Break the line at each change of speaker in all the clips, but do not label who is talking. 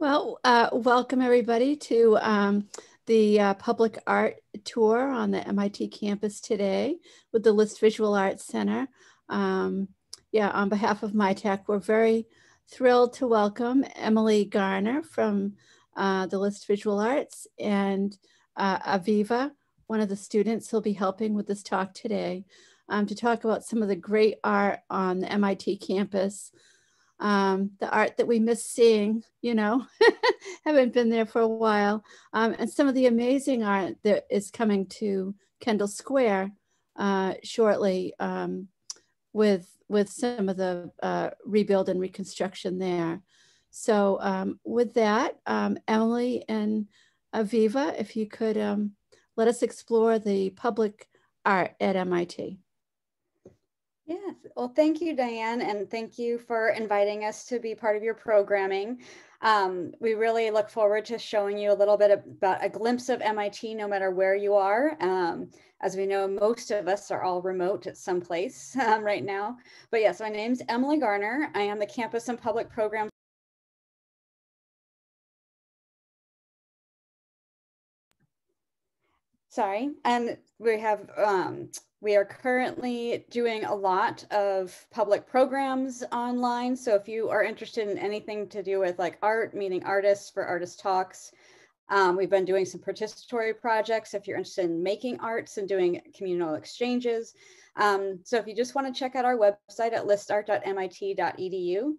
Well, uh, welcome everybody to um, the uh, public art tour on the MIT campus today with the List Visual Arts Center. Um, yeah, on behalf of MITAC, we're very thrilled to welcome Emily Garner from uh, the List Visual Arts and uh, Aviva, one of the students who'll be helping with this talk today, um, to talk about some of the great art on the MIT campus um, the art that we miss seeing, you know, haven't been there for a while, um, and some of the amazing art that is coming to Kendall Square uh, shortly um, with with some of the uh, rebuild and reconstruction there. So um, with that, um, Emily and Aviva, if you could um, let us explore the public art at MIT.
Yes. Well, thank you, Diane, and thank you for inviting us to be part of your programming. Um, we really look forward to showing you a little bit about a glimpse of MIT, no matter where you are. Um, as we know, most of us are all remote at some place um, right now. But yes, my name's Emily Garner. I am the Campus and Public Programs sorry and we have um, we are currently doing a lot of public programs online. So if you are interested in anything to do with like art, meeting artists for artist talks, um, we've been doing some participatory projects if you're interested in making arts and doing communal exchanges. Um, so if you just want to check out our website at listart.mit.edu,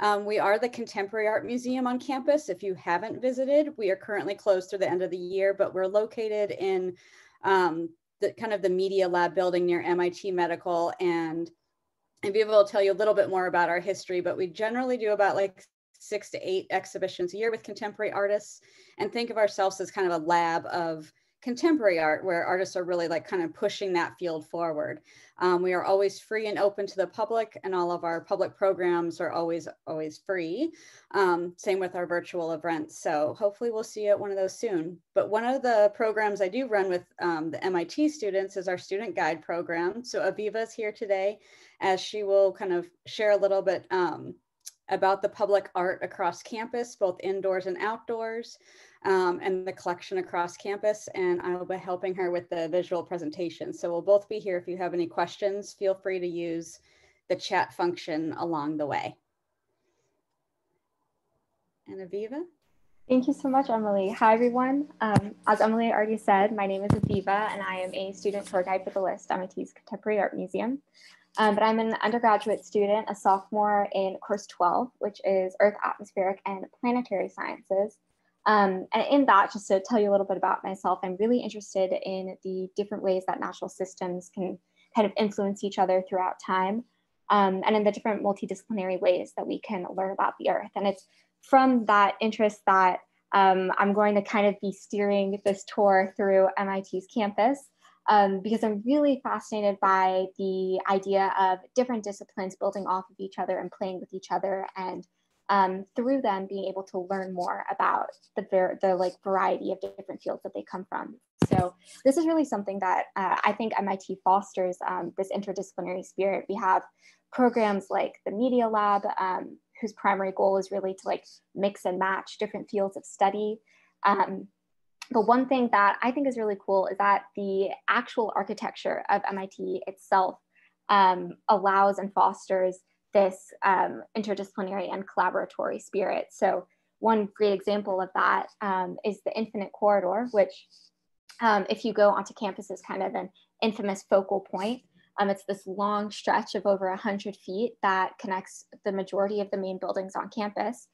um, we are the Contemporary Art Museum on campus. If you haven't visited, we are currently closed through the end of the year, but we're located in um, the kind of the media lab building near MIT Medical and and be able to tell you a little bit more about our history, but we generally do about like six to eight exhibitions a year with contemporary artists and think of ourselves as kind of a lab of contemporary art where artists are really like kind of pushing that field forward. Um, we are always free and open to the public and all of our public programs are always, always free. Um, same with our virtual events. So hopefully we'll see you at one of those soon. But one of the programs I do run with um, the MIT students is our student guide program. So Aviva is here today as she will kind of share a little bit um, about the public art across campus, both indoors and outdoors um, and the collection across campus. And I will be helping her with the visual presentation. So we'll both be here. If you have any questions, feel free to use the chat function along the way. And Aviva?
Thank you so much, Emily. Hi, everyone. Um, as Emily already said, my name is Aviva, and I am a student tour guide for the LIST, MIT's Contemporary Art Museum. Um, but I'm an undergraduate student, a sophomore in course 12, which is Earth, Atmospheric, and Planetary Sciences. Um, and in that, just to tell you a little bit about myself, I'm really interested in the different ways that natural systems can kind of influence each other throughout time, um, and in the different multidisciplinary ways that we can learn about the Earth. And it's from that interest that um, I'm going to kind of be steering this tour through MIT's campus. Um, because I'm really fascinated by the idea of different disciplines building off of each other and playing with each other and um, through them being able to learn more about the, ver- the like variety of different fields that they come from. So this is really something that uh, I think MIT fosters um, this interdisciplinary spirit. We have programs like the Media Lab, um, whose primary goal is really to like mix and match different fields of study. Um, but one thing that I think is really cool is that the actual architecture of MIT itself um, allows and fosters this um, interdisciplinary and collaboratory spirit. So one great example of that um, is the Infinite Corridor, which um, if you go onto campus is kind of an infamous focal point. Um, it's this long stretch of over 100 feet that connects the majority of the main buildings on campus.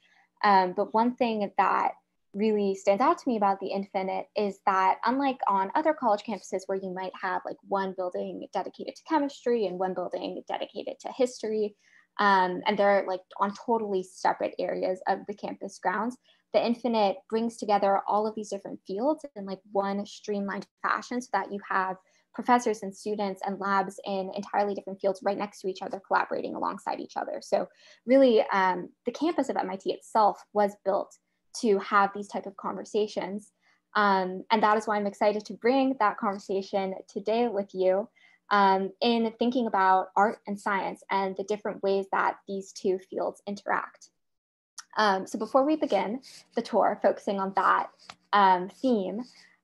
Um, but one thing that really stands out to me about the Infinite is that unlike on other college campuses where you might have like one building dedicated to chemistry and one building dedicated to history, um, and they're like on totally separate areas of the campus grounds. The Infinite brings together all of these different fields in like one streamlined fashion so that you have professors and students and labs in entirely different fields right next to each other, collaborating alongside each other. So really um, the campus of MIT itself was built to have these type of conversations. Um, and that is why I'm excited to bring that conversation today with you um, in thinking about art and science and the different ways that these two fields interact. Um, so before we begin the tour, focusing on that um, theme,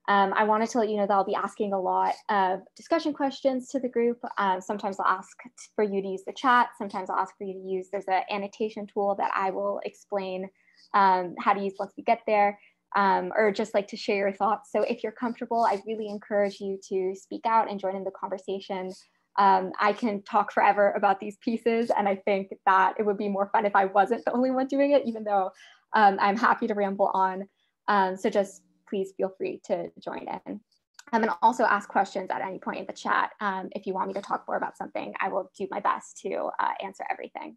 um, I wanted to let you know that I'll be asking a lot of discussion questions to the group. Um, sometimes I'll ask for you to use the chat. Sometimes I'll ask for you to use, there's an annotation tool that I will explain um, how to use once we get there, um, or just like to share your thoughts. So if you're comfortable, I really encourage you to speak out and join in the conversation. Um, I can talk forever about these pieces, and I think that it would be more fun if I wasn't the only one doing it, even though um, I'm happy to ramble on. so just please feel free to join in. Um, and also ask questions at any point in the chat. Um, if you want me to talk more about something, I will do my best to uh, answer everything.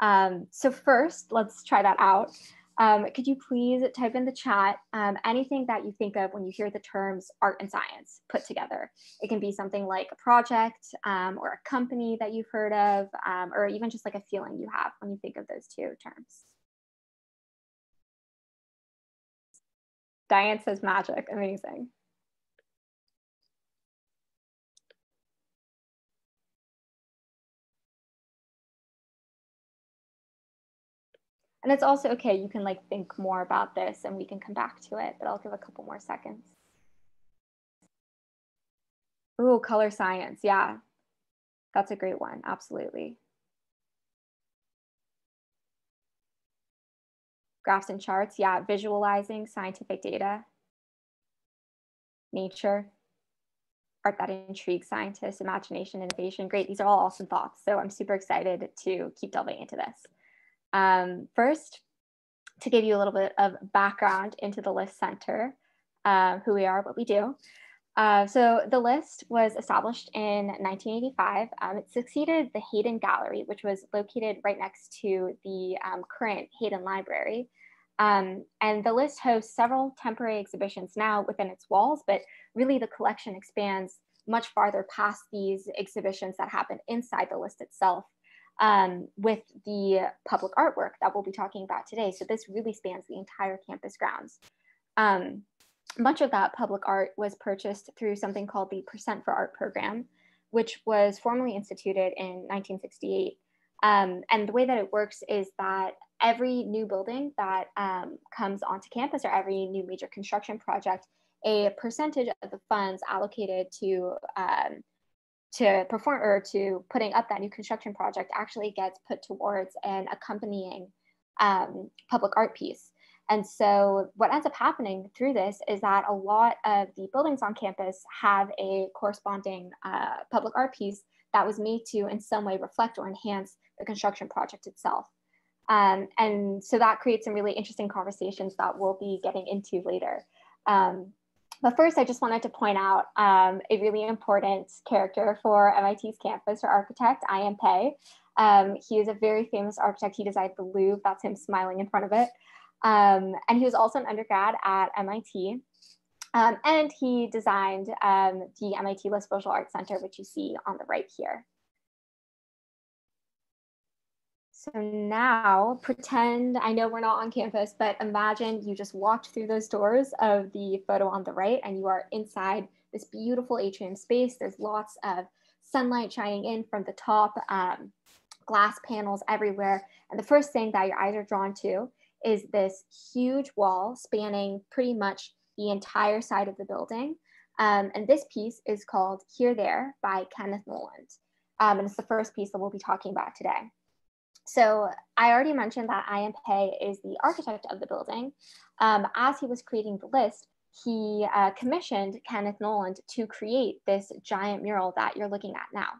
Um, so first, let's try that out. Um, could you please type in the chat um, anything that you think of when you hear the terms art and science put together? It can be something like a project um, or a company that you've heard of, or even just like a feeling you have when you think of those two terms. Diane says magic. Amazing. And it's also okay, you can like think more about this and we can come back to it, but I'll give a couple more seconds. Ooh, color science. Yeah, that's a great one. Absolutely. graphs and charts, yeah, visualizing scientific data, nature, art that intrigues scientists, imagination, innovation. Great, these are all awesome thoughts. So I'm super excited to keep delving into this. Um, first, to give you a little bit of background into the LIST Center, uh, who we are, what we do. Uh, so the list was established in 1985. Um, it succeeded the Hayden Gallery, which was located right next to the um, current Hayden Library. Um, and the list hosts several temporary exhibitions now within its walls, but really the collection expands much farther past these exhibitions that happen inside the list itself um, with the public artwork that we'll be talking about today. So this really spans the entire campus grounds. Um, much of that public art was purchased through something called the Percent for Art program, which was formally instituted in 1968. Um, and the way that it works is that every new building that um, comes onto campus or every new major construction project, a percentage of the funds allocated to um, to perform or to putting up that new construction project actually gets put towards an accompanying um, public art piece. And so what ends up happening through this is that a lot of the buildings on campus have a corresponding uh, public art piece that was made to in some way reflect or enhance the construction project itself. Um, and so that creates some really interesting conversations that we'll be getting into later. Um, but first, I just wanted to point out um, a really important character for MIT's campus or architect, I.M. Pei. Um, he is a very famous architect. He designed the Louvre, that's him smiling in front of it. Um, and he was also an undergrad at MIT. Um, and he designed um, the MIT LIST Visual Arts Center, which you see on the right here. So now pretend, I know we're not on campus, but imagine you just walked through those doors of the photo on the right and you are inside this beautiful atrium space. There's lots of sunlight shining in from the top, um, glass panels everywhere. And the first thing that your eyes are drawn to is this huge wall spanning pretty much the entire side of the building. Um, and this piece is called Here There by Kenneth Noland. Um, and it's the first piece that we'll be talking about today. So I already mentioned that I.M. Pei is the architect of the building. Um, as he was creating the list, he uh, commissioned Kenneth Noland to create this giant mural that you're looking at now.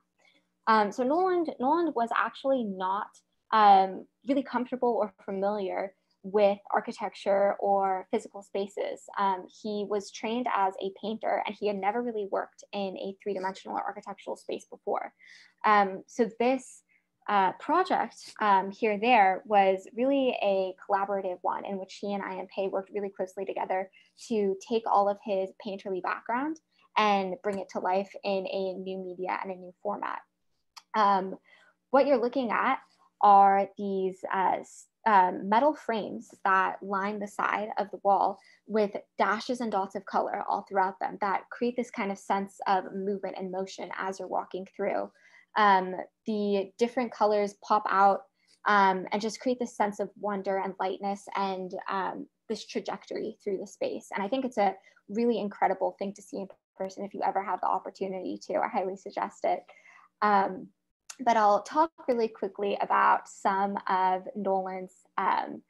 Um, so Noland, Noland was actually not um, really comfortable or familiar with architecture or physical spaces. Um, he was trained as a painter and he had never really worked in a three-dimensional architectural space before. Um, so this uh, project um, here there was really a collaborative one in which he and I.M. Pei worked really closely together to take all of his painterly background and bring it to life in a new media and a new format. Um, what you're looking at are these uh, um, metal frames that line the side of the wall with dashes and dots of color all throughout them that create this kind of sense of movement and motion as you're walking through. Um, the different colors pop out um, and just create this sense of wonder and lightness and um, this trajectory through the space. And I think it's a really incredible thing to see in person if you ever have the opportunity to. I highly suggest it. Um, but I'll talk really quickly about some of Noland's um,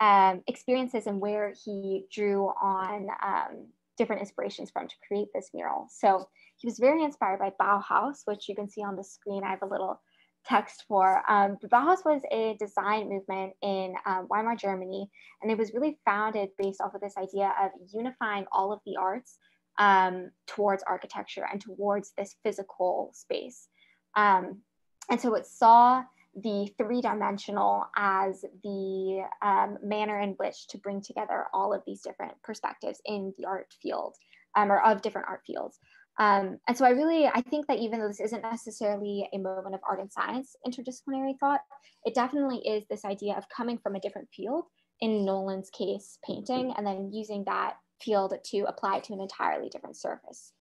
um, experiences and where he drew on um, different inspirations from to create this mural. So he was very inspired by Bauhaus, which you can see on the screen. I have a little text for. Um, Bauhaus was a design movement in um, Weimar, Germany, and it was really founded based off of this idea of unifying all of the arts um, towards architecture and towards this physical space. Um, and so it saw the three dimensional as the um, manner in which to bring together all of these different perspectives in the art field um, or of different art fields. Um, and so I really, I think that even though this isn't necessarily a moment of art and science interdisciplinary thought, it definitely is this idea of coming from a different field, in Noland's case, painting, and then using that field to apply to an entirely different surface.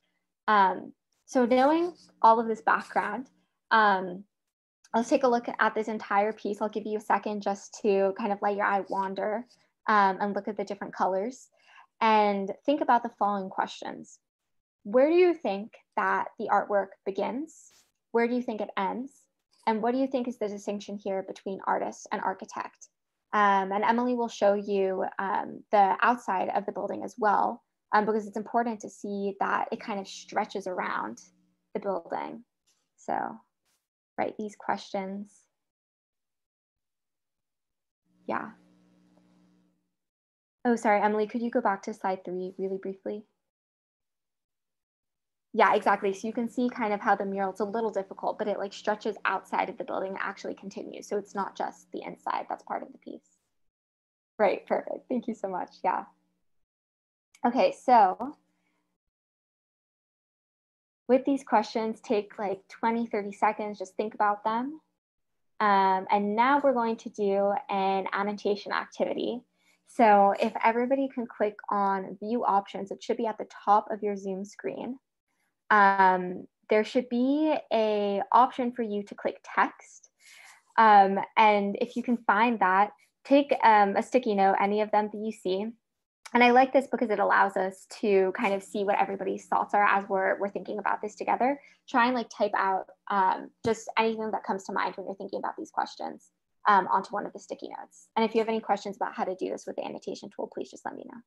Um, so knowing all of this background, um, let's take a look at this entire piece. I'll give you a second just to kind of let your eye wander um, and look at the different colors and think about the following questions where do you think that the artwork begins? Where do you think it ends? And what do you think is the distinction here between artist and architect? Um, and Emily will show you um, the outside of the building as well, um, because it's important to see that it kind of stretches around the building. So, write these questions. Yeah. Oh, sorry, Emily, could you go back to slide three really briefly? Yeah, exactly. So you can see kind of how the mural, it's a little difficult, but it like stretches outside of the building and actually continues. So it's not just the inside, that's part of the piece. Right, perfect. Thank you so much. Yeah. Okay, so with these questions, take like 20, 30 seconds, just think about them. Um, and now we're going to do an annotation activity. So if everybody can click on view options, it should be at the top of your Zoom screen um, there should be a option for you to click text. Um, and if you can find that, take um, a sticky note, any of them that you see. And I like this because it allows us to kind of see what everybody's thoughts are as we're, we're thinking about this together. Try and like type out um, just anything that comes to mind when you're thinking about these questions um, onto one of the sticky notes. And if you have any questions about how to do this with the annotation tool, please just let me know.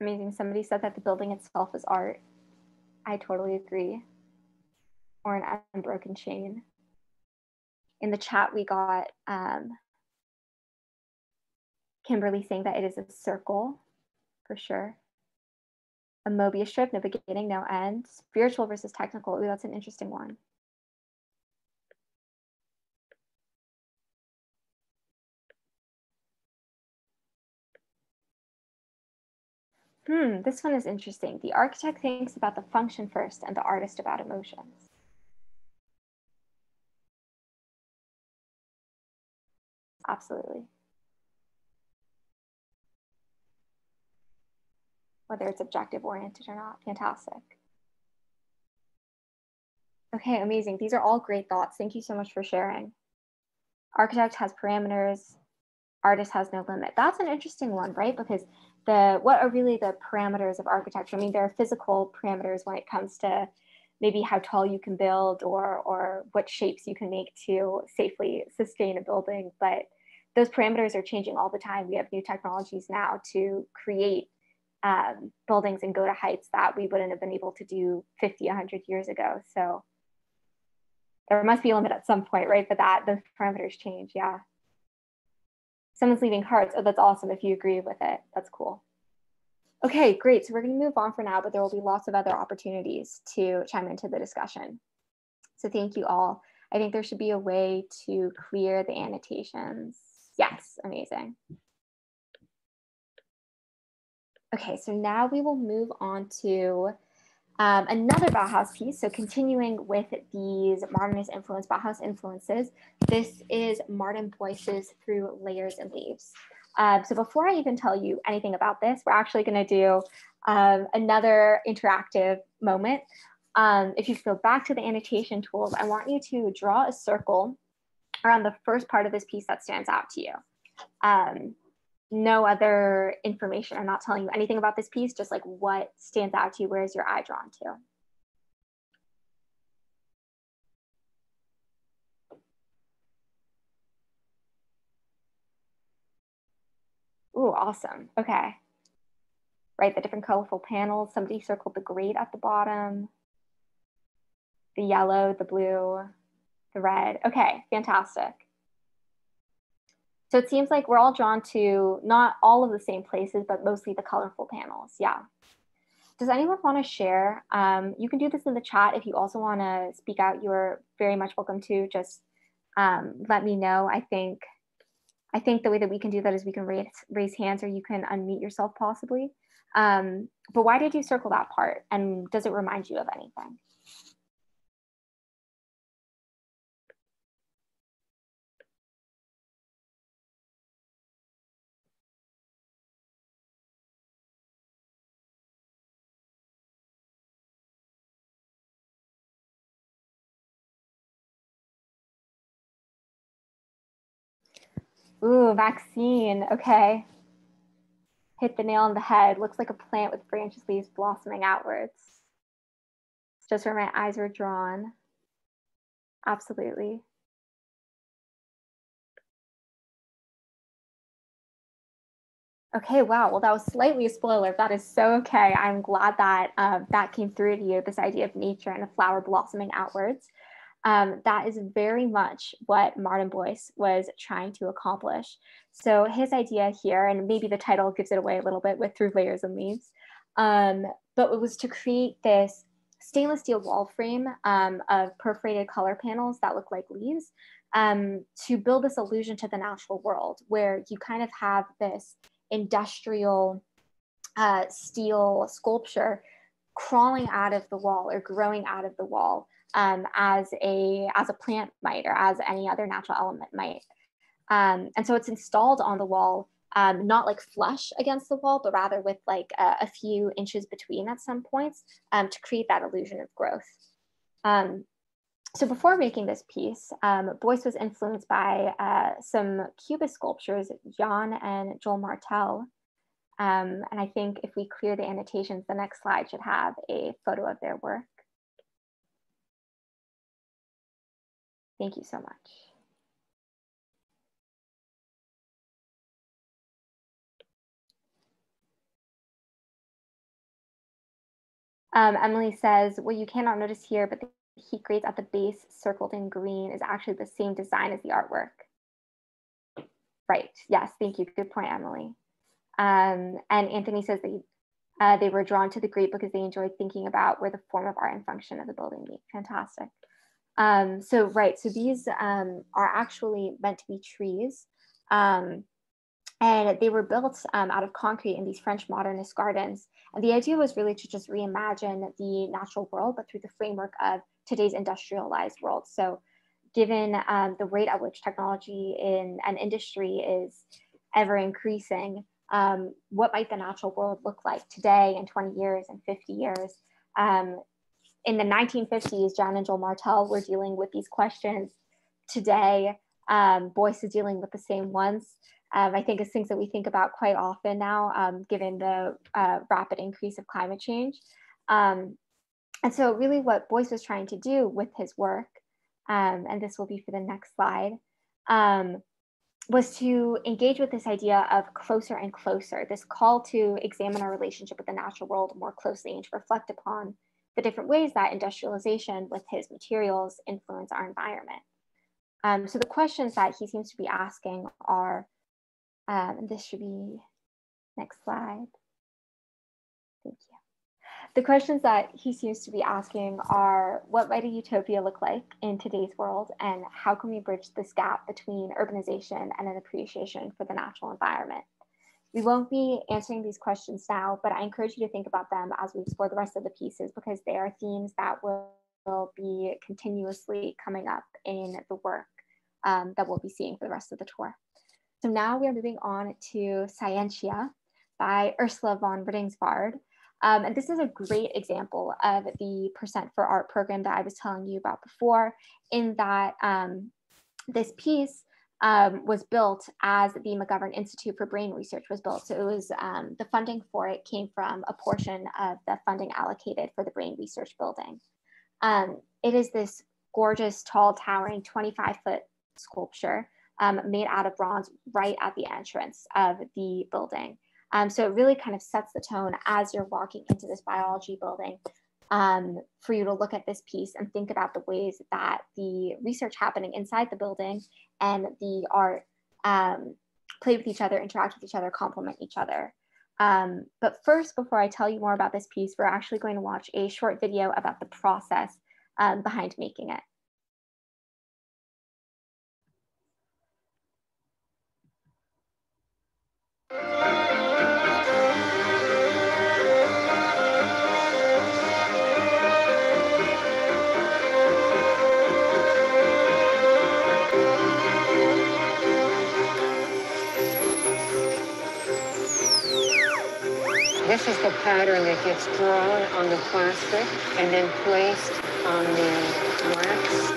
Amazing. Somebody said that the building itself is art. I totally agree. Or an unbroken chain. In the chat, we got um, Kimberly saying that it is a circle for sure. A Mobius strip, no beginning, no end. Spiritual versus technical. Ooh, that's an interesting one. Hmm, this one is interesting. The architect thinks about the function first and the artist about emotions. Absolutely. Whether it's objective oriented or not, fantastic. Okay, amazing. These are all great thoughts. Thank you so much for sharing. Architect has parameters, artist has no limit. That's an interesting one, right? Because the what are really the parameters of architecture? I mean, there are physical parameters when it comes to maybe how tall you can build or or what shapes you can make to safely sustain a building, but those parameters are changing all the time. We have new technologies now to create um, buildings and go to heights that we wouldn't have been able to do 50, 100 years ago. So there must be a limit at some point, right? But that those parameters change, yeah someone's leaving hearts. Oh, that's awesome. If you agree with it, that's cool. Okay, great. So we're going to move on for now, but there will be lots of other opportunities to chime into the discussion. So thank you all. I think there should be a way to clear the annotations. Yes, amazing. Okay, so now we will move on to um, another Bauhaus piece. So continuing with these modernist influence, Bauhaus influences, this is Martin Boyce's Through Layers and Leaves. Uh, so before I even tell you anything about this, we're actually gonna do um, another interactive moment. Um, if you go back to the annotation tools, I want you to draw a circle around the first part of this piece that stands out to you. No other information. I'm not telling you anything about this piece, just like what stands out to you. Where is your eye drawn to? Ooh, awesome. Okay. Right, the different colorful panels. Somebody circled the grate at the bottom, the yellow, the blue, the red. Okay, fantastic. So it seems like we're all drawn to not all of the same places, but mostly the colorful panels. Yeah. Does anyone want to share? Um, you can do this in the chat. If you also want to speak out, you're very much welcome to. Just um, let me know. I think I think the way that we can do that is we can raise raise hands or you can unmute yourself possibly. Um, but why did you circle that part? And does it remind you of anything? Ooh, vaccine. Okay. Hit the nail on the head. Looks like a plant with branches, leaves blossoming outwards. Just where my eyes were drawn. Absolutely. Okay, wow. Well, that was slightly a spoiler. That is so okay. I'm glad that uh, that came through to you, this idea of nature and a flower blossoming outwards. Um, that is very much what Martin Boyce was trying to accomplish. So his idea here, and maybe the title gives it away a little bit with Through Layers and Leaves, um, but it was to create this stainless steel wall frame um, of perforated color panels that look like leaves um, to build this illusion to the natural world where you kind of have this industrial uh, steel sculpture crawling out of the wall or growing out of the wall um, as a as a plant might or as any other natural element might. Um, and so it's installed on the wall, um, not like flush against the wall, but rather with like a, a few inches between at some points um, to create that illusion of growth. Um, so before making this piece, um, Boyce was influenced by uh, some Cubist sculptures, Jan and Joel Martel. and I think if we clear the annotations, the next slide should have a photo of their work. Thank you so much. Um, Emily says, what you cannot notice here, but the heat grates at the base circled in green is actually the same design as the artwork. Right, yes, thank you, good point, Emily. Um, and Anthony says that uh, they were drawn to the grate because they enjoyed thinking about where the form of art and function of the building meet. Fantastic. Um, so right, so these um, are actually meant to be trees. Um, and they were built um, out of concrete in these French modernist gardens. And the idea was really to just reimagine the natural world, but through the framework of today's industrialized world. So given um, the rate at which technology in an industry is ever increasing, um, what might the natural world look like today in 20 years and 50 years? Um, in the 1950s, John and Joel Martel were dealing with these questions. Today, um, Boyce is dealing with the same ones. Um, I think it's things that we think about quite often now, um, given the uh, rapid increase of climate change. Um, and so really what Boyce was trying to do with his work, um, and this will be for the next slide, um, was to engage with this idea of closer and closer, this call to examine our relationship with the natural world more closely and to reflect upon the different ways that industrialization with his materials influence our environment. Um, so the questions that he seems to be asking are, um, this should be next slide. Thank you. the questions that he seems to be asking are what might a utopia look like in today's world and how can we bridge this gap between urbanization and an appreciation for the natural environment? We won't be answering these questions now, but I encourage you to think about them as we explore the rest of the pieces because they are themes that will, will be continuously coming up in the work um, that we'll be seeing for the rest of the tour. So now we are moving on to Scientia by Ursula von Rydingsvard. Um, and this is a great example of the Percent for Art program that I was telling you about before, in that um, this piece um, was built as the McGovern Institute for Brain Research was built. So it was um, the funding for it came from a portion of the funding allocated for the Brain Research Building. Um, it is this gorgeous, tall, towering 25 foot sculpture um, made out of bronze right at the entrance of the building. Um, so it really kind of sets the tone as you're walking into this biology building um, for you to look at this piece and think about the ways that the research happening inside the building and the art um, play with each other, interact with each other, complement each other. Um, but first, before I tell you more about this piece, we're actually going to watch a short video about the process um, behind making it.
This is the pattern that gets drawn on the plastic and then placed on the wax.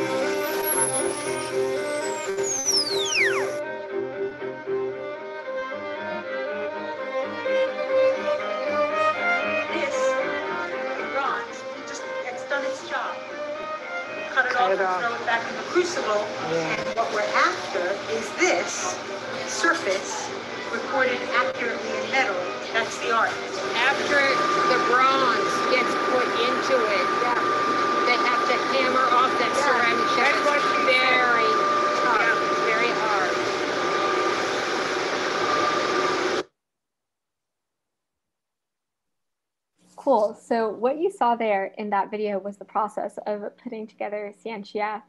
It just, it's done its job. Cut it off and throw it back in the crucible.
Yeah.
And what we're after is this surface recorded accurately in metal. That's the art.
After the bronze gets put into it, they have to hammer off that ceramic shell. It's very tough, it's very hard.
Cool. So what you saw there in that video was the process of putting together Scientia,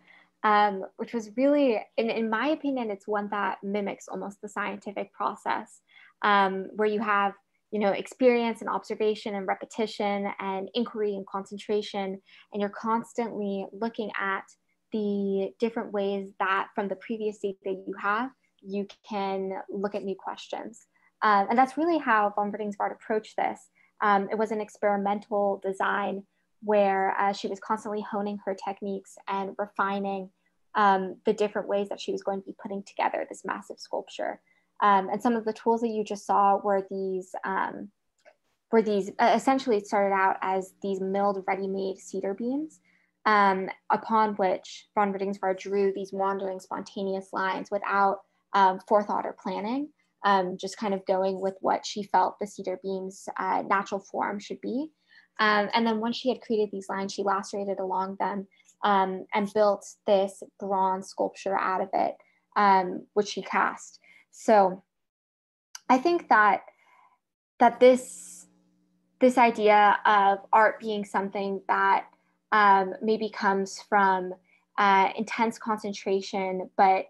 um, which was really, in, in my opinion, it's one that mimics almost the scientific process, um, where you have, you know, experience and observation and repetition and inquiry and concentration, and you're constantly looking at the different ways that from the previous data you have, you can look at new questions. Um, and that's really how von Rydingsvard approached this. Um, it was an experimental design where uh, she was constantly honing her techniques and refining um, the different ways that she was going to be putting together this massive sculpture. Um, and some of the tools that you just saw were these, um, were these uh, essentially it started out as these milled ready-made cedar beams, um, upon which von Rydingsvard drew these wandering spontaneous lines without um, forethought or planning um, just kind of going with what she felt the cedar beam's uh, natural form should be. Um, and then once she had created these lines, she lacerated along them um, and built this bronze sculpture out of it, um, which she cast. So I think that that this this idea of art being something that um, maybe comes from uh, intense concentration, but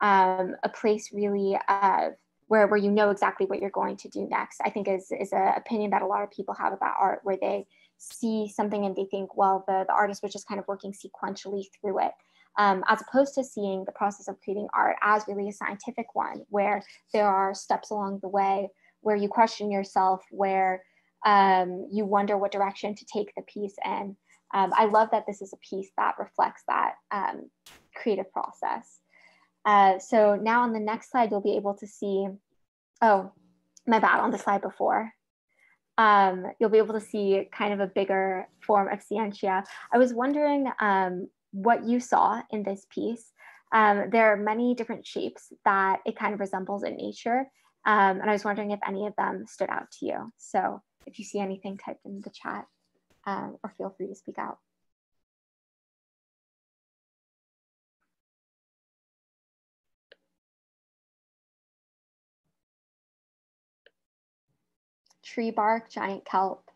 um, a place really of where, where you know exactly what you're going to do next, I think is, is an opinion that a lot of people have about art where they see something and they think, well, the, the artist was just kind of working sequentially through it. Um, as opposed to seeing the process of creating art as really a scientific one, where there are steps along the way, where you question yourself, where um, you wonder what direction to take the piece in. Um, I love that this is a piece that reflects that um, creative process. Uh, so now on the next slide, you'll be able to see, oh, my bad, on the slide before. Um, you'll be able to see kind of a bigger form of Scientia. I was wondering um, what you saw in this piece. Um, there are many different shapes that it kind of resembles in nature. Um, and I was wondering if any of them stood out to you. So if you see anything, type in the chat um, or feel free to speak out. Tree bark, giant kelp.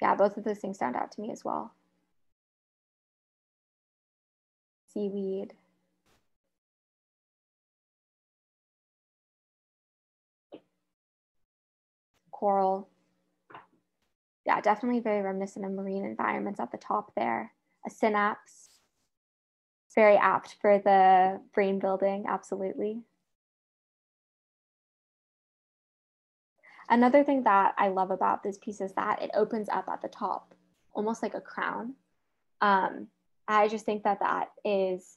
yeah, both of those things stand out to me as well. Seaweed. Coral. Yeah, definitely very reminiscent of marine environments at the top there. A synapse. Very apt for the brain building, absolutely. Another thing that I love about this piece is that it opens up at the top, almost like a crown. Um, I just think that that is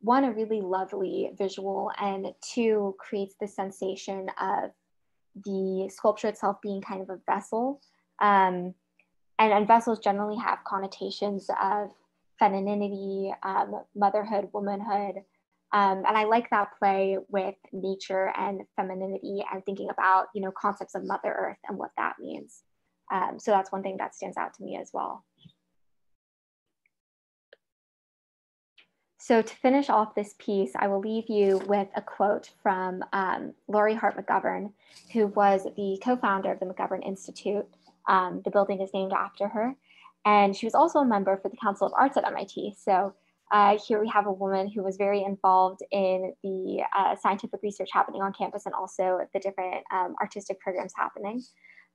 one, a really lovely visual, and two, creates the sensation of the sculpture itself being kind of a vessel. Um, and, and vessels generally have connotations of femininity, um, motherhood, womanhood, um, and I like that play with nature and femininity and thinking about, you know, concepts of Mother Earth and what that means. Um, so that's one thing that stands out to me as well. So to finish off this piece, I will leave you with a quote from um, Lore Harp McGovern, who was the co-founder of the McGovern Institute. Um, the building is named after her. And she was also a member for the Council of Arts at MIT. So uh, here we have a woman who was very involved in the uh, scientific research happening on campus and also the different um, artistic programs happening.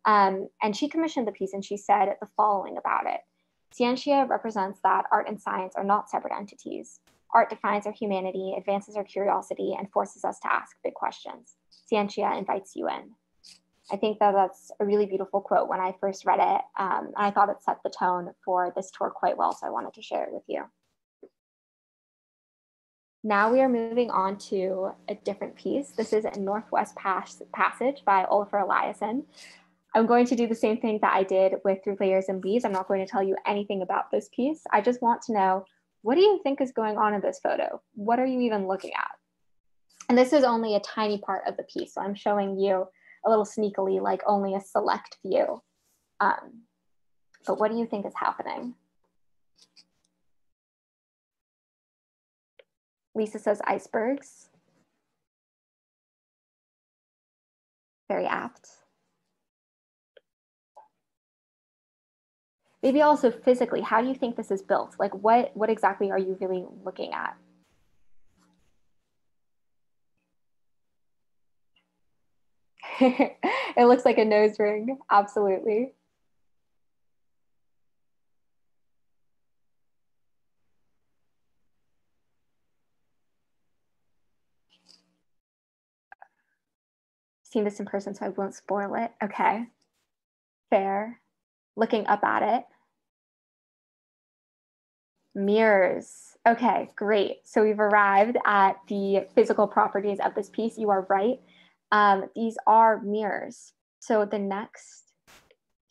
Um, and she commissioned the piece and she said the following about it. Scientia represents that art and science are not separate entities. Art defines our humanity, advances our curiosity, and forces us to ask big questions. Scientia invites you in. I think that that's a really beautiful quote when I first read it. Um, and I thought it set the tone for this tour quite well, so I wanted to share it with you. Now we are moving on to a different piece. This is a Northwest Pass Passage by Olafur Eliasson. I'm going to do the same thing that I did with Through Layers and Leaves. I'm not going to tell you anything about this piece. I just want to know, what do you think is going on in this photo? What are you even looking at? And this is only a tiny part of the piece. So I'm showing you a little sneakily, like only a select view. Um, but what do you think is happening? Lisa says icebergs. Very apt. Maybe also physically, how do you think this is built? Like what, what exactly are you really looking at? it looks like a nose ring, absolutely. Seen this in person, so I won't spoil it. Okay. Fair. Looking up at it. Mirrors. Okay, great. So we've arrived at the physical properties of this piece. You are right. Um, these are mirrors. So the next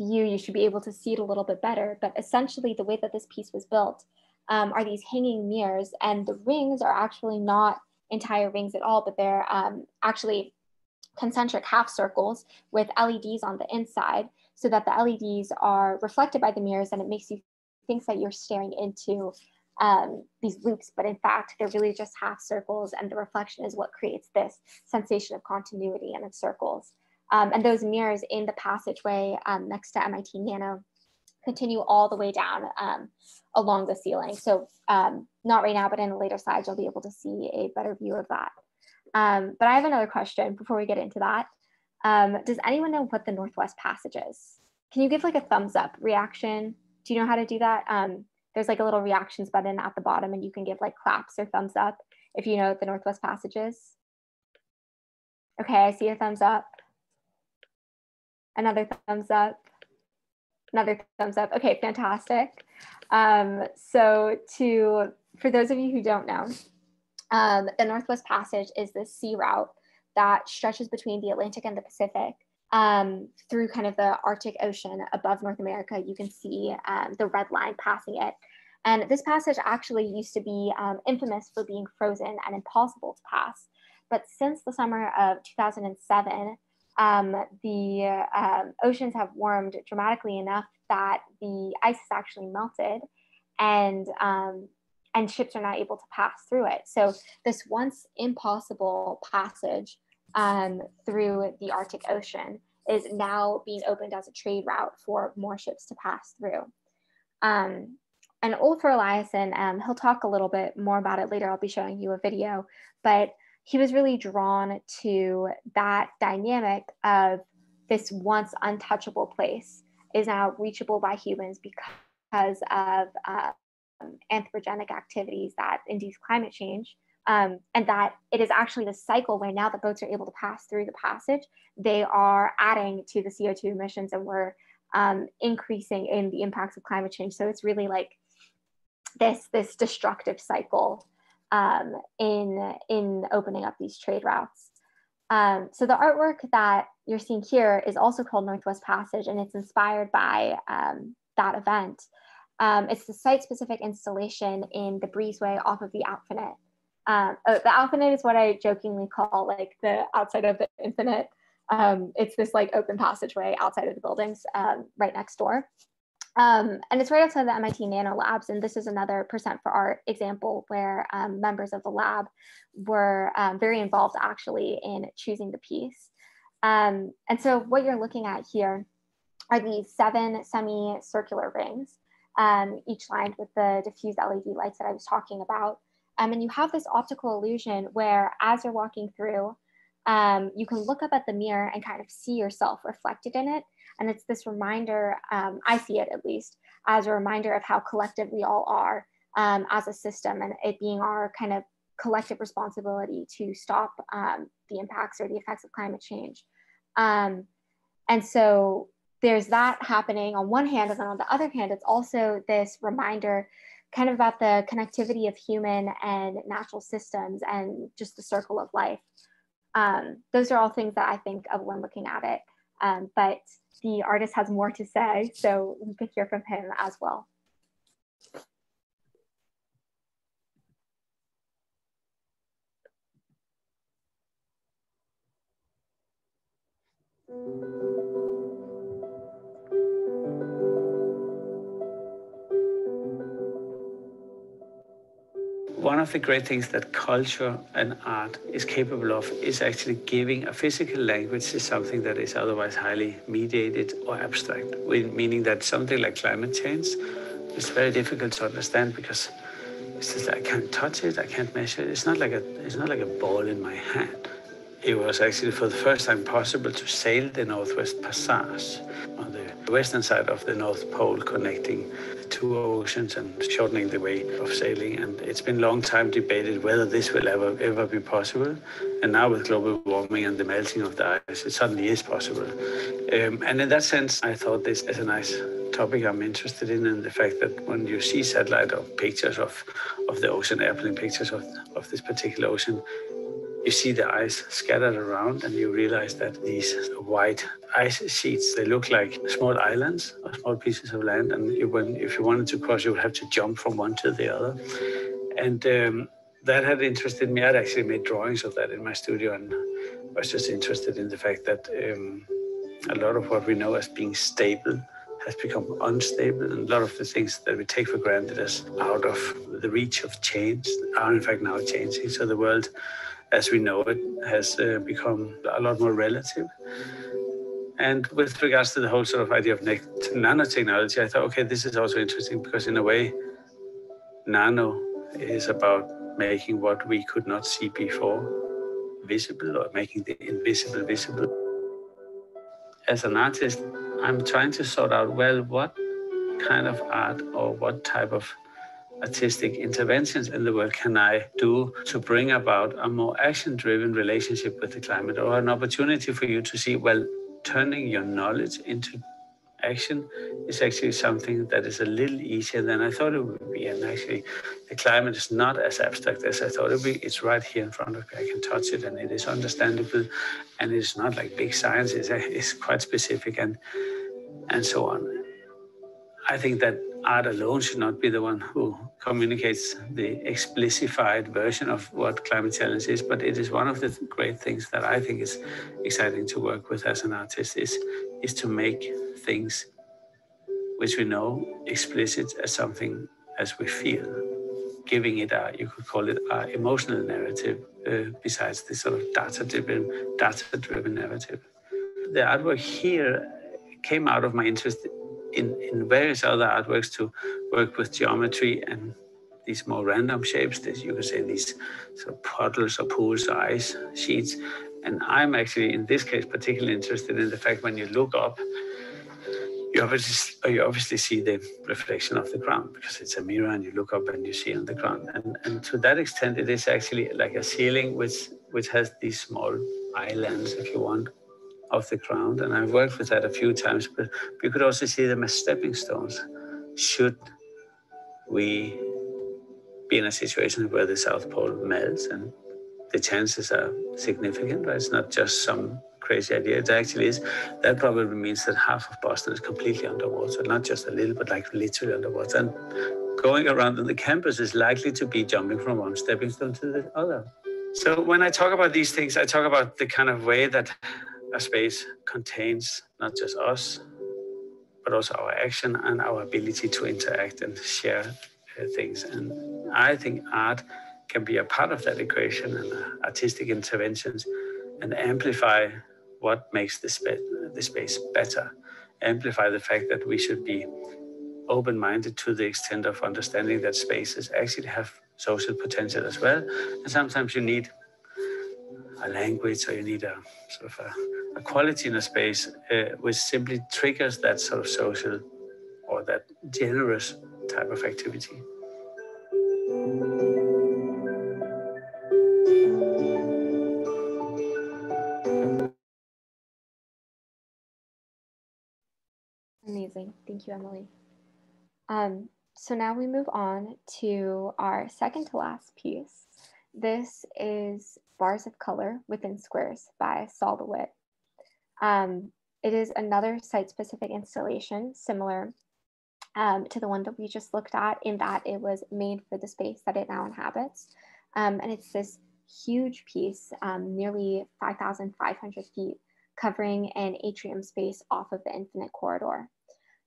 view, you should be able to see it a little bit better. But essentially, the way that this piece was built um, are these hanging mirrors, and the rings are actually not entire rings at all, but they're um, actually concentric half circles with LEDs on the inside so that the LEDs are reflected by the mirrors and it makes you think that you're staring into um, these loops, but in fact, they're really just half circles and the reflection is what creates this sensation of continuity and of circles. Um, and those mirrors in the passageway um, next to MIT Nano continue all the way down um, along the ceiling. So um, not right now, but in a later slide, you'll be able to see a better view of that. Um, but I have another question before we get into that. Um, does anyone know what the Northwest Passage is? Can you give like a thumbs up reaction? Do you know how to do that? Um, there's like a little reactions button at the bottom and you can give like claps or thumbs up if you know what the Northwest Passage is. Okay, I see a thumbs up. Another thumbs up. Another thumbs up. Okay, fantastic. Um, so to, for those of you who don't know, um, the Northwest Passage is this sea route that stretches between the Atlantic and the Pacific um, through kind of the Arctic Ocean above North America. You can see um, the red line passing it. And this passage actually used to be um, infamous for being frozen and impossible to pass. But since the summer of 2007, um, the um, oceans have warmed dramatically enough that the ice has actually melted and um, and ships are not able to pass through it. So this once impossible passage um, through the Arctic Ocean is now being opened as a trade route for more ships to pass through. Um, and Olafur Eliasson, um, he'll talk a little bit more about it later. I'll be showing you a video, but he was really drawn to that dynamic of this once untouchable place is now reachable by humans because of uh, anthropogenic activities that induce climate change. Um, and that it is actually the cycle where now the boats are able to pass through the passage, they are adding to the CO2 emissions and we're um, increasing in the impacts of climate change. So it's really like this this destructive cycle um, in in opening up these trade routes. Um, so the artwork that you're seeing here is also called Northwest Passage, and it's inspired by um, that event. Um, it's the site-specific installation in the breezeway off of the Outfinite. Um, oh, the Outfinite is what I jokingly call like the outside of the infinite. Um, it's this like open passageway outside of the buildings um, right next door. Um, and it's right outside the MIT Nano Labs. And this is another Percent for Art example where um, members of the lab were very involved actually in choosing the piece. And so what you're looking at here are these seven semicircular rings, um, each lined with the diffused LED lights that I was talking about. Um, and you have this optical illusion where as you're walking through, you can look up at the mirror and kind of see yourself reflected in it and it's this reminder, um, I see it at least, as a reminder of how collective we all are um, as a system and it being our kind of collective responsibility to stop um, the impacts or the effects of climate change. Um, and so there's that happening on one hand, and then on the other hand, it's also this reminder kind of about the connectivity of human and natural systems and just the circle of life. Um, those are all things that I think of when looking at it. Um, but the artist has more to say, so we could hear from him as well.
One of the great things that culture and art is capable of is actually giving a physical language to something that is otherwise highly mediated or abstract, meaning that something like climate change is very difficult to understand because it's just I can't touch it, I can't measure it. It's not like a it's not like a ball in my hand. It was actually for the first time possible to sail the Northwest Passage on the western side of the North Pole, connecting two oceans and shortening the way of sailing. And it's been long time debated whether this will ever ever be possible. And now with global warming and the melting of the ice, it suddenly is possible. Um, and in that sense, I thought this is a nice topic I'm interested in, and the fact that when you see satellite or pictures of, of the ocean, airplane pictures of, of this particular ocean, you see the ice scattered around and you realize that these white ice sheets, they look like small islands or small pieces of land. And you, when, if you wanted to cross, you would have to jump from one to the other. And um, that had interested me. I'd actually made drawings of that in my studio and was just interested in the fact that um, a lot of what we know as being stable has become unstable and a lot of the things that we take for granted as out of the reach of change are in fact now changing. So the world as we know it, has uh, become a lot more relative. And with regards to the whole sort of idea of nanotechnology, I thought, okay, this is also interesting because in a way, nano is about making what we could not see before visible or making the invisible visible. As an artist, I'm trying to sort out, well, what kind of art or what type of artistic interventions in the world can I do to bring about a more action driven relationship with the climate or an opportunity for you to see, well, turning your knowledge into action is actually something that is a little easier than I thought it would be. And actually, the climate is not as abstract as I thought it would be. It's right here in front of me. I can touch it and it is understandable. And it's not like big science, it's, it's quite specific and, and so on. I think that art alone should not be the one who communicates the explicified version of what climate challenge is, but it is one of the great things that I think is exciting to work with as an artist is, is to make things which we know explicit as something as we feel, giving it a, you could call it a emotional narrative uh, besides this sort of data-driven, data-driven narrative. the artwork here came out of my interest in, in various other artworks to work with geometry and these more random shapes, that you could say these sort of puddles or pools or ice sheets. And I'm actually, in this case, particularly interested in the fact when you look up, you obviously, you obviously see the reflection of the ground because it's a mirror and you look up and you see on the ground. And, and to that extent, it is actually like a ceiling which, which has these small islands, if you want, of the ground. And I've worked with that a few times, but you could also see them as stepping stones. Should we be in a situation where the South Pole melts and the chances are significant, right? It's not just some crazy idea. It actually is. That probably means that half of Boston is completely underwater, not just a little, but like literally underwater. And going around on the campus is likely to be jumping from one stepping stone to the other. So when I talk about these things, I talk about the kind of way that a space contains not just us, but also our action and our ability to interact and share uh, things. And I think art can be a part of that equation and uh, artistic interventions and amplify what makes the, spa- the space better, amplify the fact that we should be open minded to the extent of understanding that spaces actually have social potential as well. And sometimes you need a language or you need a sort of a, a quality in a space uh, which simply triggers that sort of social or that generous type of activity.
Amazing. Thank you, Emily. Um, so now we move on to our second to last piece. This is Bars of Color Within Squares by Sol LeWitt. Um, it is another site-specific installation similar um, to the one that we just looked at in that it was made for the space that it now inhabits. Um, and it's this huge piece, um, nearly 5,500 feet, covering an atrium space off of the Infinite Corridor.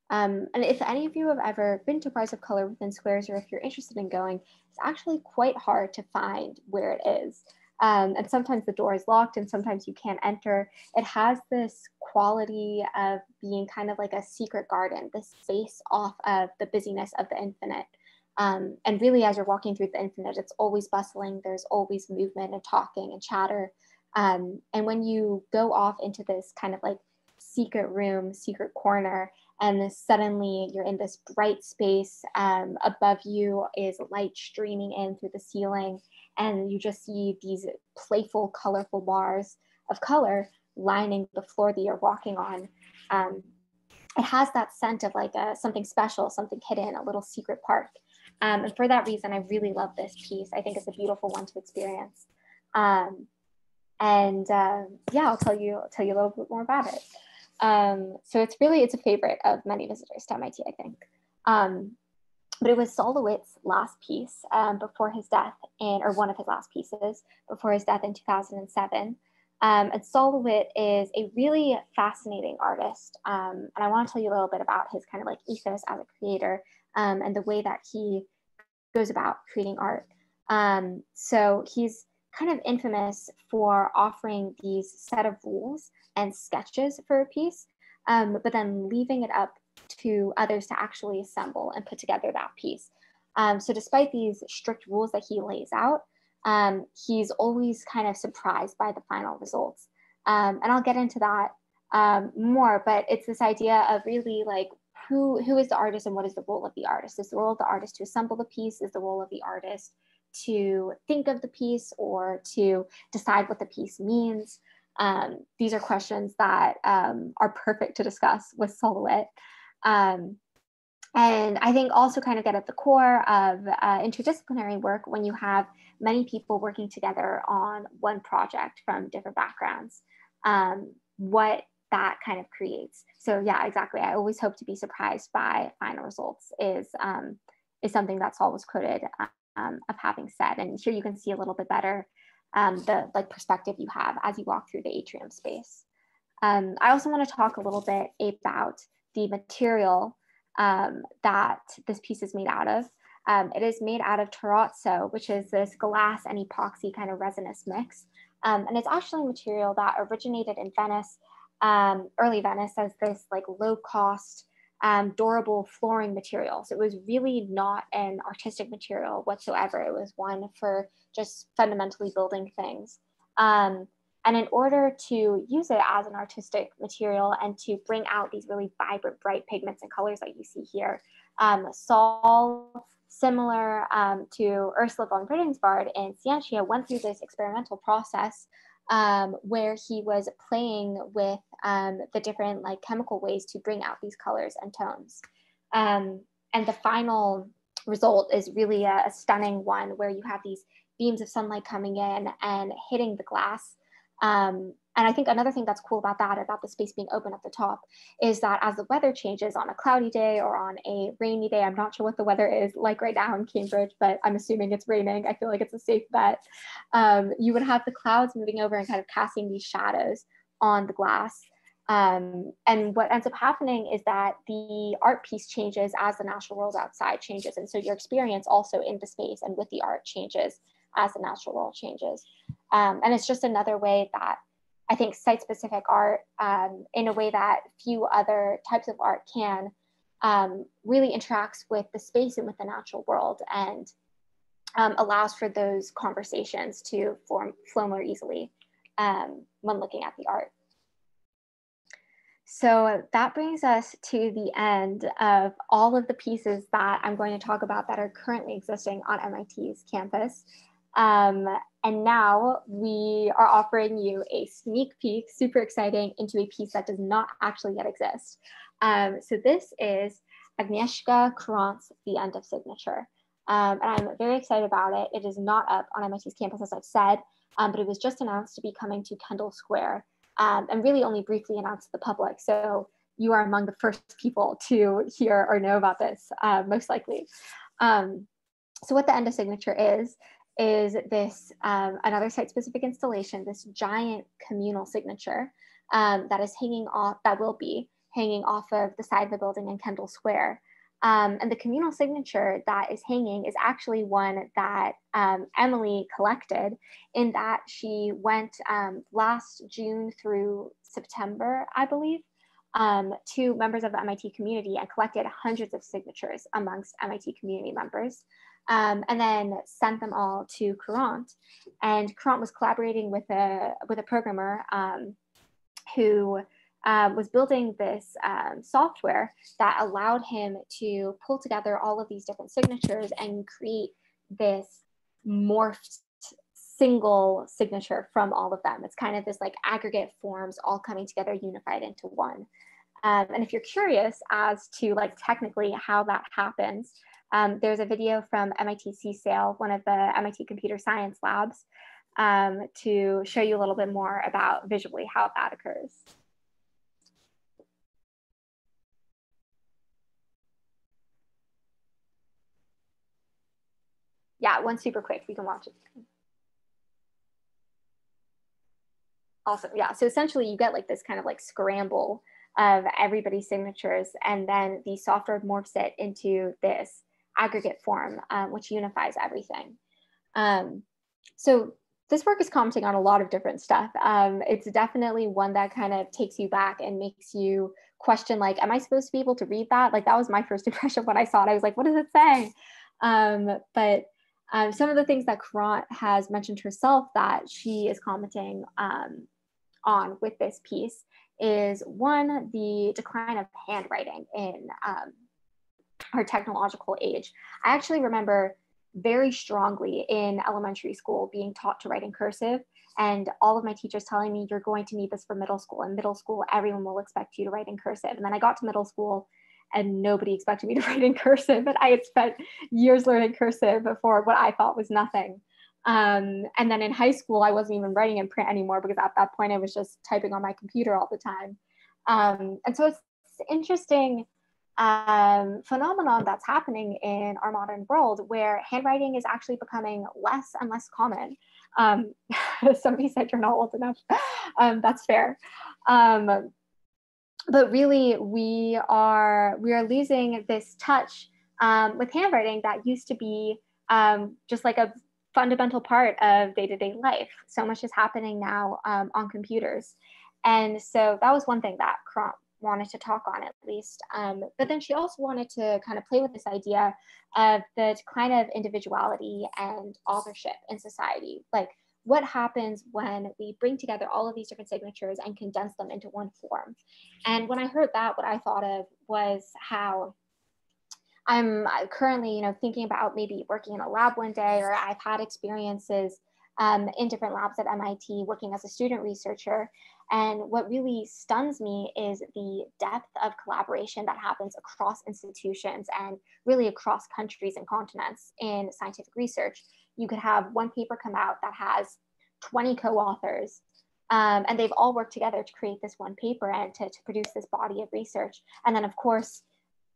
Um, and if any of you have ever been to Bars of Color within squares, or if you're interested in going, it's actually quite hard to find where it is. Um, and sometimes the door is locked and sometimes you can't enter. It has this quality of being kind of like a secret garden, this space off of the busyness of the infinite. Um, and really, as you're walking through the infinite, it's always bustling, there's always movement and talking and chatter. Um, and when you go off into this kind of like secret room, secret corner, and suddenly you're in this bright space. Um, above you is light streaming in through the ceiling, and you just see these playful, colorful bars of color lining the floor that you're walking on. Um, it has that scent of like a, something special, something hidden, a little secret park. Um, and for that reason, I really love this piece. I think it's a beautiful one to experience. Um, and uh, yeah, I'll tell you, I'll tell you a little bit more about it. Um, so it's really, it's a favorite of many visitors to MIT, I think. But it was Sol LeWitt's last piece um, before his death, in, or one of his last pieces before his death in 2007. Um, and Sol LeWitt is a really fascinating artist. Um, and I want to tell you a little bit about his kind of like ethos as a creator um, and the way that he goes about creating art. Um, so he's kind of infamous for offering these set of rules and sketches for a piece, um, but then leaving it up to others to actually assemble and put together that piece. Um, so despite these strict rules that he lays out, um, he's always kind of surprised by the final results. Um, and I'll get into that um, more, but it's this idea of really like who, who is the artist and what is the role of the artist? Is the role of the artist to assemble the piece? Is the role of the artist to think of the piece or to decide what the piece means? Um, these are questions that um, are perfect to discuss with Sol LeWitt. Um, and I think also kind of get at the core of uh, interdisciplinary work when you have many people working together on one project from different backgrounds, um, what that kind of creates. So yeah, exactly. I always hope to be surprised by final results is, um, is something that's always quoted um, of having said. And here you can see a little bit better um, the like perspective you have as you walk through the atrium space. Um, I also want to talk a little bit about the material um, that this piece is made out of. Um, it is made out of terrazzo, which is this glass and epoxy kind of resinous mix. Um, and it's actually a material that originated in Venice um, early Venice as this like low cost, um, durable flooring material. So it was really not an artistic material whatsoever. It was one for just fundamentally building things. Um, and in order to use it as an artistic material and to bring out these really vibrant, bright pigments and colors that you see here, um, Sol, similar um, to Ursula von Rydingsvard in Scientia, went through this experimental process um, where he was playing with um, the different like chemical ways to bring out these colors and tones. Um, and the final result is really a, a, stunning one where you have these beams of sunlight coming in and hitting the glass um, and I think another thing that's cool about that, about the space being open at the top, is that as the weather changes on a cloudy day or on a rainy day, I'm not sure what the weather is like right now in Cambridge, but I'm assuming it's raining. I feel like it's a safe bet. Um, you would have the clouds moving over and kind of casting these shadows on the glass. Um, and what ends up happening is that the art piece changes as the natural world outside changes. And so your experience also in the space and with the art changes as the natural world changes. Um, and it's just another way that I think site specific art, um, in a way that few other types of art can, um, really interacts with the space and with the natural world and um, allows for those conversations to form, flow more easily um, when looking at the art. So that brings us to the end of all of the pieces that I'm going to talk about that are currently existing on MIT's campus. Um, and now we are offering you a sneak peek, super exciting, into a piece that does not actually yet exist. Um, so this is Agnieszka Kurant's The End of Signature. Um, and I'm very excited about it. It is not up on MIT's campus, as I've said, um, but it was just announced to be coming to Kendall Square um, and really only briefly announced to the public. So you are among the first people to hear or know about this, uh, most likely. Um, so what the end of signature is, is this um, another site-specific installation, this giant communal signature um, that is hanging off, that will be hanging off of the side of the building in Kendall Square. Um, and the communal signature that is hanging is actually one that um, Emily collected in that she went um, last June through September, I believe, um, to members of the MIT community and collected hundreds of signatures amongst MIT community members um, and then sent them all to Kurant. And Kurant was collaborating with a, with a programmer um, who uh, was building this um, software that allowed him to pull together all of these different signatures and create this morphed single signature from all of them. It's kind of this like aggregate forms all coming together unified into one. Um, and if you're curious as to like technically how that happens, um, there's a video from MIT CSAIL, one of the MIT computer science labs, um, to show you a little bit more about visually how that occurs. Yeah, one super quick, we can watch it. Awesome, yeah, so essentially you get like this kind of like scramble of everybody's signatures and then the software morphs it into this aggregate form, um, which unifies everything. Um, so this work is commenting on a lot of different stuff. Um, it's definitely one that kind of takes you back and makes you question like, am I supposed to be able to read that? Like that was my first impression when I saw it. I was like, what does it say? Um, but um, some of the things that Kurant has mentioned herself that she is commenting um, on with this piece is one, the decline of handwriting in um, our technological age. I actually remember very strongly in elementary school being taught to write in cursive and all of my teachers telling me you're going to need this for middle school. And middle school everyone will expect you to write in cursive. And then i got to middle school and nobody expected me to write in cursive but i had spent years learning cursive for what i thought was nothing. Um, and then in high school i wasn't even writing in print anymore because at that point i was just typing on my computer all the time. Um, and so it's interesting um, phenomenon that's happening in our modern world where handwriting is actually becoming less and less common. Um, somebody said you're not old enough. Um, that's fair. Um, but really, we are we are losing this touch um, with handwriting that used to be um, just like a fundamental part of day-to-day life. So much is happening now on computers. And so that was one thing that wanted to talk on at least. Um, but then she also wanted to kind of play with this idea of the decline of individuality and authorship in society. Like what happens when we bring together all of these different signatures and condense them into one form. And when I heard that, what I thought of was how I'm currently, you know, thinking about maybe working in a lab one day, or I've had experiences um, in different labs at MIT working as a student researcher. And what really stuns me is the depth of collaboration that happens across institutions and really across countries and continents in scientific research. You could have one paper come out that has 20 co-authors um, and they've all worked together to create this one paper and to, to produce this body of research. And then of course,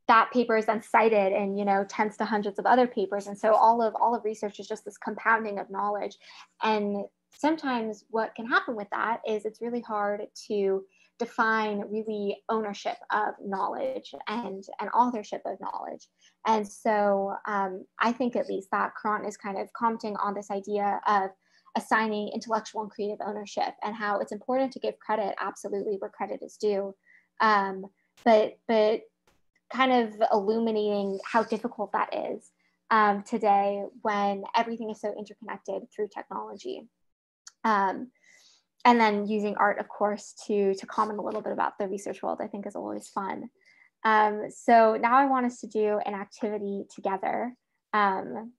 that paper is then cited in you know tens to hundreds of other papers and so all of all of research is just this compounding of knowledge and sometimes what can happen with that is it's really hard to define really ownership of knowledge and, and authorship of knowledge. And so um, I think at least that Kurant is kind of commenting on this idea of assigning intellectual and creative ownership and how it's important to give credit absolutely where credit is due. Um, but, but kind of illuminating how difficult that is um, today when everything is so interconnected through technology. Um, and then using art, of course, to, to comment a little bit about the research world, I think is always fun. Um, so now I want us to do an activity together. Um,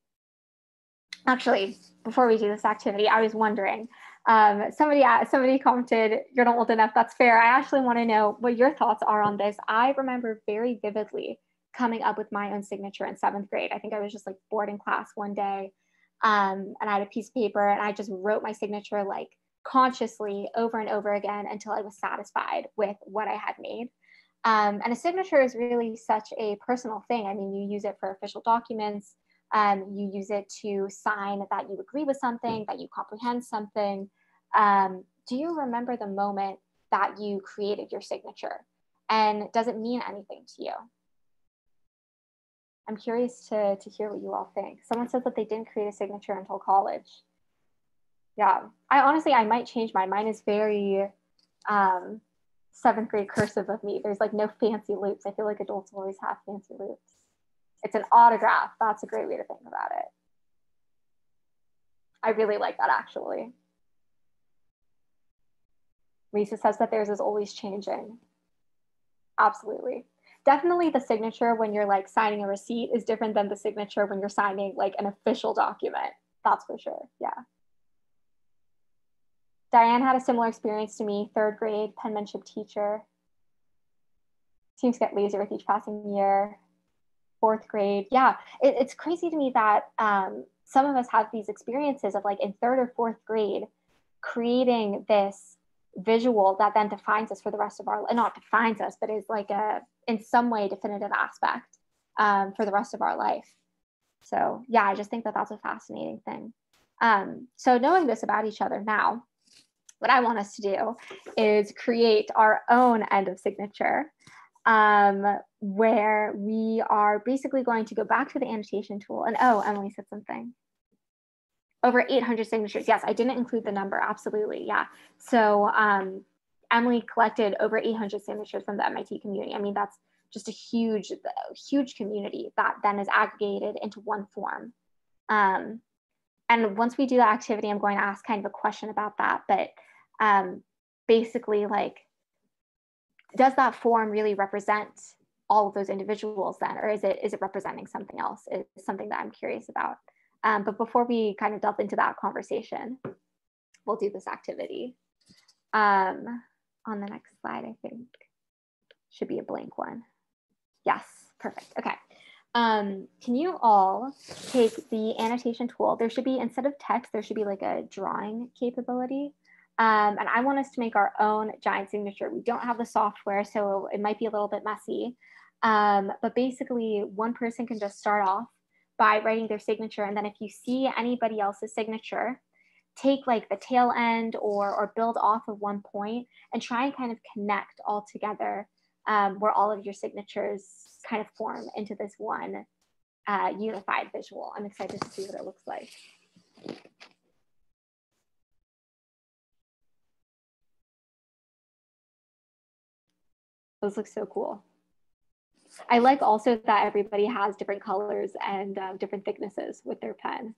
actually, before we do this activity, I was wondering, um, somebody somebody commented, "You're not old enough." That's fair. I actually want to know what your thoughts are on this. I remember very vividly coming up with my own signature in seventh grade. I think I was just like bored in class one day um, and I had a piece of paper and I just wrote my signature like consciously over and over again until I was satisfied with what I had made. Um, and a signature is really such a personal thing. I mean, you use it for official documents, um, you use it to sign that you agree with something, that you comprehend something. Um, do you remember the moment that you created your signature? And does it mean anything to you? I'm curious to, to hear what you all think. Someone says that they didn't create a signature until college. Yeah, I honestly, I might change mine. Mine is very um, seventh grade cursive of me. There's like no fancy loops. I feel like adults always have fancy loops. It's an autograph. That's a great way to think about it. I really like that actually. Lisa says that theirs is always changing. Absolutely definitely the signature when you're like signing a receipt is different than the signature when you're signing like an official document. That's for sure. Yeah. Diane had a similar experience to me, third grade penmanship teacher. Seems to get lazier with each passing year. Fourth grade. Yeah, it, it's crazy to me that um, some of us have these experiences of like in third or fourth grade creating this visual that then defines us for the rest of our not defines us but is like a in some way definitive aspect um, for the rest of our life. So yeah i just think that that's a fascinating thing. Um, so knowing this about each other now what i want us to do is create our own end of signature um, where we are basically going to go back to the annotation tool and oh emily said something over 800 signatures. Yes, I didn't include the number. Absolutely. Yeah. So um, Emily collected over 800 signatures from the MIT community. I mean, that's just a huge, huge community that then is aggregated into one form. Um, and once we do the activity, I'm going to ask kind of a question about that. But um, basically, like, does that form really represent all of those individuals then, or is it is it representing something else? Is something that I'm curious about. Um, but before we kind of delve into that conversation, we'll do this activity. Um, on the next slide, I think should be a blank one. Yes, perfect. Okay. Um, can you all take the annotation tool? There should be, instead of text, there should be like a drawing capability. Um, and I want us to make our own giant signature. We don't have the software, so it might be a little bit messy. Um, but basically, one person can just start off by writing their signature. And then if you see anybody else's signature, take like the tail end or, or build off of one point and try and kind of connect all together um, where all of your signatures kind of form into this one uh, unified visual. I'm excited to see what it looks like. Those look so cool. I like also that everybody has different colors and uh, different thicknesses with their pen.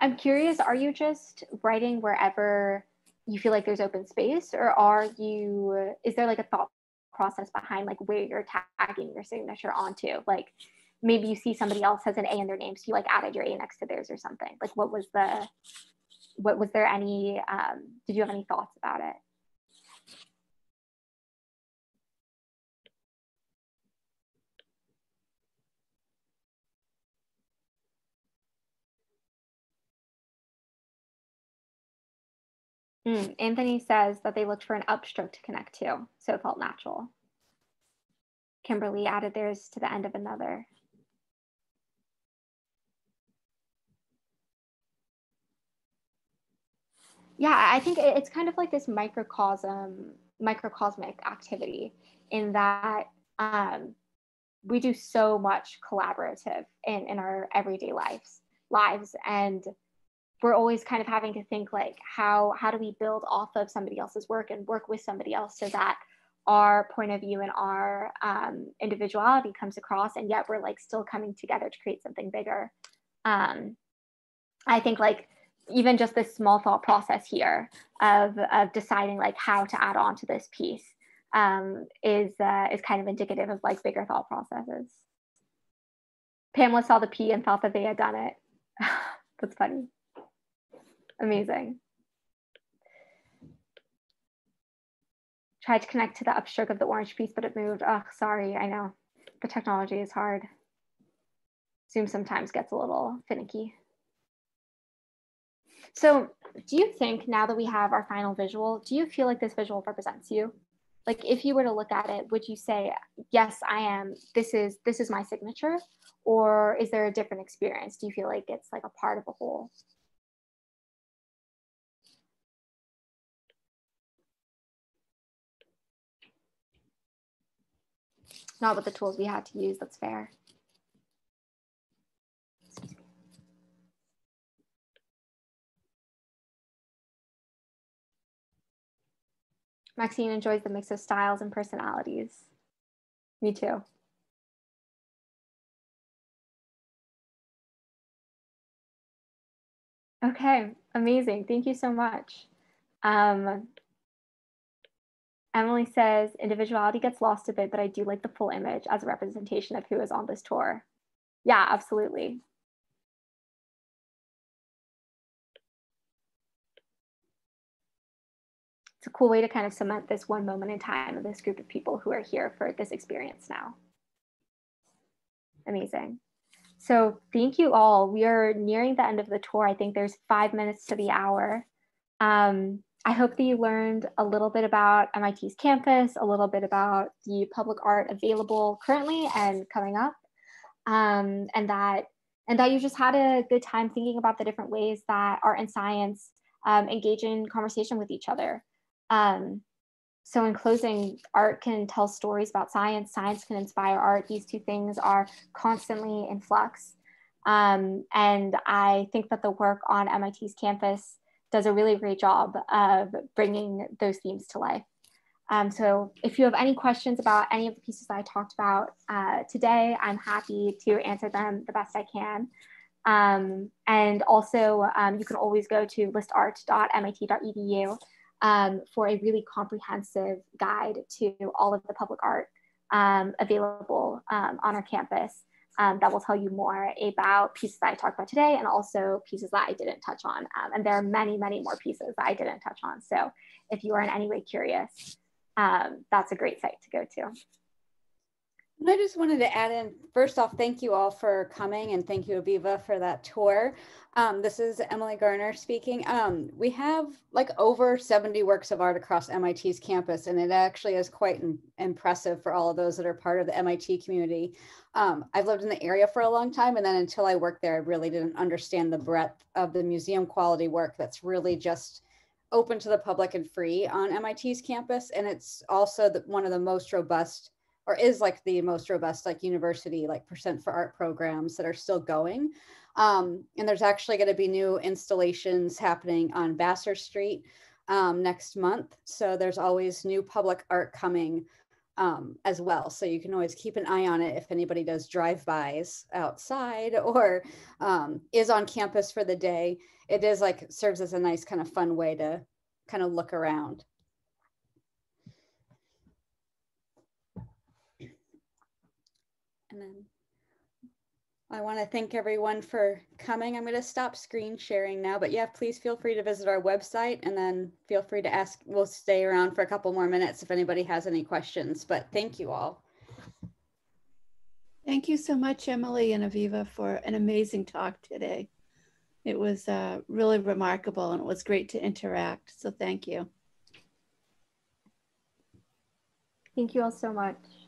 I'm curious, are you just writing wherever you feel like there's open space or are you, is there like a thought process behind like where you're tagging your signature onto? Like maybe you see somebody else has an A in their name, so you like added your A next to theirs or something. Like what was the, what was there any, um, did you have any thoughts about it? Mm, Anthony says that they looked for an upstroke to connect to, so it felt natural. Kimberly added theirs to the end of another. Yeah, I think it's kind of like this microcosm, microcosmic activity in that um, we do so much collaborative in, in our everyday lives lives and we're always kind of having to think like how how do we build off of somebody else's work and work with somebody else so that our point of view and our um, individuality comes across and yet we're like still coming together to create something bigger. Um, i think like even just this small thought process here of, of deciding like how to add on to this piece um, is uh, is kind of indicative of like bigger thought processes pamela saw the p and thought that they had done it that's funny Amazing. Tried to connect to the upstroke of the orange piece, but it moved. Oh, sorry, I know. The technology is hard. Zoom sometimes gets a little finicky. So do you think now that we have our final visual, do you feel like this visual represents you? Like if you were to look at it, would you say, yes, I am, this is, this is my signature? Or is there a different experience? Do you feel like it's like a part of a whole? not with the tools we had to use. That's fair. Maxine enjoys the mix of styles and personalities. Me too. Okay, amazing. Thank you so much. Um, Emily says individuality gets lost a bit, but I do like the full image as a representation of who is on this tour. Yeah, absolutely. It's a cool way to kind of cement this one moment in time of this group of people who are here for this experience now. Amazing. So thank you all. We are nearing the end of the tour. I think there's five minutes to the hour. Um, I hope that you learned a little bit about MIT's campus, a little bit about the public art available currently and coming up, um, and that and that you just had a good time thinking about the different ways that art and science um, engage in conversation with each other. Um, so in closing, art can tell stories about science, science can inspire art. These two things are constantly in flux. Um, and I think that the work on MIT's campus does a really great job of bringing those themes to life. Um, so if you have any questions about any of the pieces I talked about uh, today, I'm happy to answer them the best I can. Um, and also, um, you can always go to listart.mit.edu um, for a really comprehensive guide to all of the public art um, available um, on our campus um, that will tell you more about pieces that I talked about today and also pieces that I didn't touch on. Um, and there are many, many more pieces that I didn't touch on. So if you are in any way curious, that's a great site to go to.
I just wanted to add in, first off, thank you all for coming and thank you, Aviva, for that tour. Um, this is Emily Garner speaking. Um, we have like over 70 works of art across MIT's campus, and it actually is quite impressive for all of those that are part of the MIT community. Um, I've lived in the area for a long time, and then until I worked there, I really didn't understand the breadth of the museum quality work that's really just open to the public and free on MIT's campus. And it's also the, one of the most robust or is like the most robust like university like percent for art programs that are still going Um, and there's actually going to be new installations happening on Vassar Street um, next month. So there's always new public art coming um, as well. So you can always keep an eye on it if anybody does drive-bys outside or um, is on campus for the day. It is like serves as a nice kind of fun way to kind of look around. And then I want to thank everyone for coming. I'm going to stop screen sharing now, but yeah, please feel free to visit our website and then feel free to ask. We'll stay around for a couple more minutes if anybody has any questions, but thank you all.
Thank you so much, Emily and Aviva, for an amazing talk today. It was uh, really remarkable and it was great to interact. So thank you.
Thank you all so much.